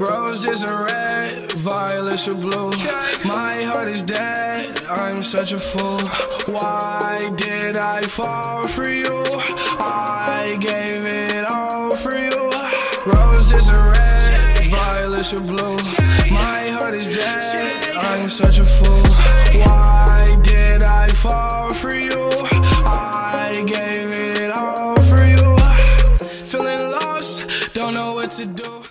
Roses are red, violets are blue. My heart is dead, I'm such a fool. Why did I fall for you? I gave it all for you. Roses are red, violets are blue. My heart is dead, I'm such a fool. Why did I fall for you? I gave it all for you. Feeling lost, don't know what to do.